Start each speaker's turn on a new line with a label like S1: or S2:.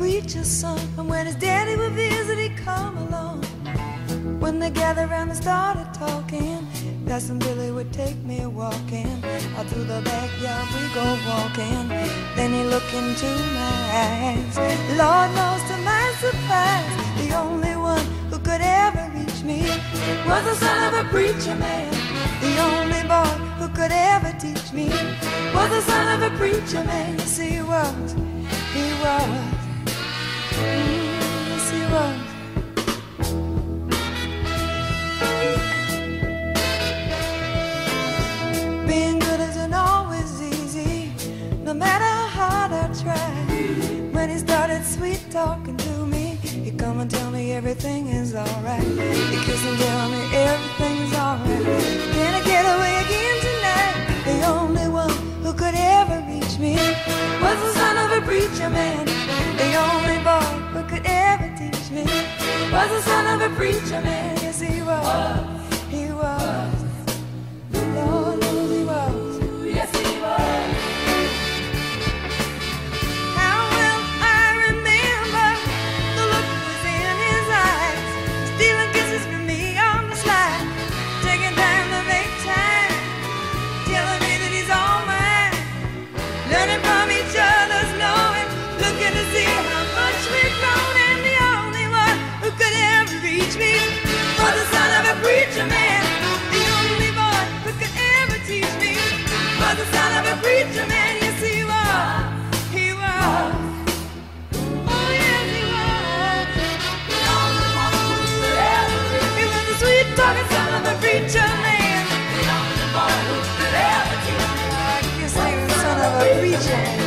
S1: preacher's son. And when his daddy would visit, he'd come along. When they gathered around and started talking, Cousin Billy would take me walking. Out through the backyard we go walking. Then he looked into my eyes. Lord knows to my surprise, the only one who could ever reach me was the son of a preacher man. The only boy who could ever teach me was the son of a preacher man. Yes, he was. Matter how hard I try. When he started sweet talking to me, he'd come and tell me everything is alright. He'd kiss and tell me everything's alright. Can I get away again tonight? The only one who could ever reach me was the son of a preacher man. The only boy who could ever teach me was the son of a preacher man. He. 谢谢。